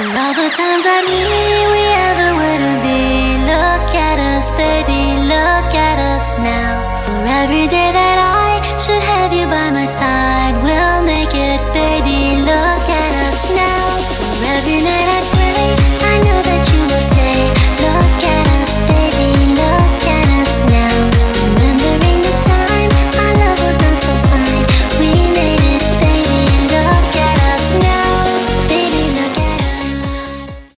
For all the times I knew we ever wouldn't been. Look at us, baby, look at us now. For every day that I should have you by my side We'll make it, baby, look at us now. For every night I pray,